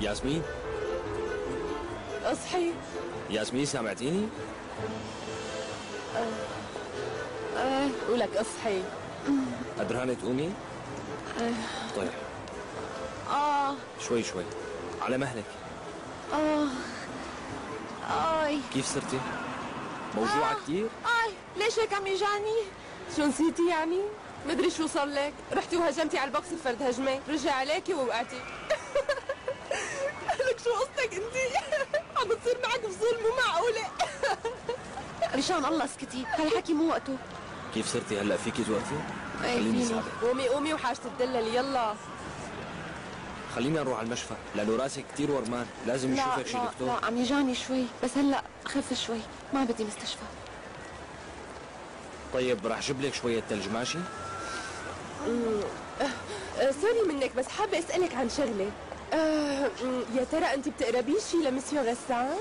ياسمين؟ أصحي. ياسمين سامعتيني؟ إيه ولك أصحي. قدرانة تقومي؟ طيب. آه. شوي شوي. على مهلك. آه. آي. كيف صرتي؟ موجوعة آه. كثير؟ آي. ليش هيك عم يجاني؟ شو نسيتي يعني؟ مدري شو صار لك. رحتي وهجمتي على البوكس فرد هجمة. رجع عليكي ووقعتي لك شو قصتك انت عم بتصير معك فصول مو معقوله رشان الله اسكتي هالحكي مو وقته. كيف صرتي هلا فيكي توقفي؟ إيه خليني ساعدك. قومي قومي وحاجة الدلل يلا. خلينا نروح على المشفى. لأنه راسك كثير ورمان. لازم لا نشوفك شي دكتور. لا عم يجاني شوي. بس هلا خف شوي. ما بدي مستشفى. طيب رح جيب لك شوية ثلج ماشي؟ آه سوري منك بس حابة أسألك عن شغلة. آه م، يا ترى أنت بتقربي شي لمسيو غسان؟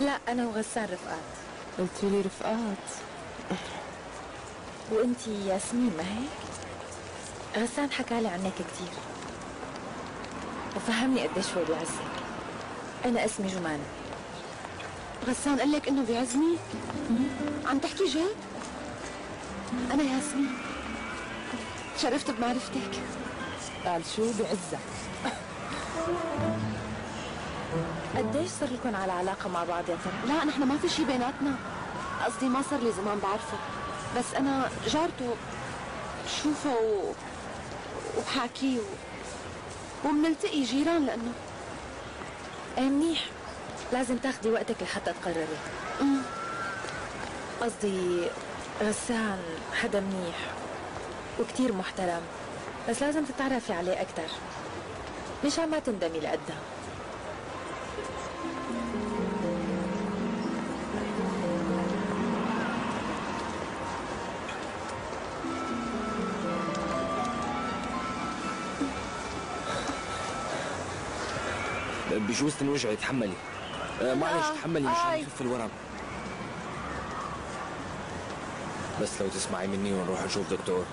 لا أنا وغسان رفقات. قلت لي رفقات. وأنتي ياسمين ما هيك؟ غسان حكالي عنك كتير. وفهمني قديش هو بيعزك. أنا اسمي جمانة. غسان قال لك إنه بيعزني؟ عم تحكي جد؟ أنا ياسمين. شرفت بمعرفتك. قال شو؟ بعزك. قديش صار لكم على علاقة مع بعض يا ترى؟ لا نحن ما في شي بيناتنا. قصدي ما صار لي زمان بعرفه. بس أنا جارته بشوفه و... وبحاكيه و... وبنلتقي جيران لأنه إيه منيح. لازم تاخدي وقتك لحتى تقرري. قصدي غسان حدا منيح وكتير محترم. بس لازم تتعرفي عليه أكتر. مشان ما تندمي لقدام. بجوز تنوجعي تحملي آه معلش آه، تحملي مشان. يخف الورم. بس لو تسمعي مني ونروح نشوف دكتور.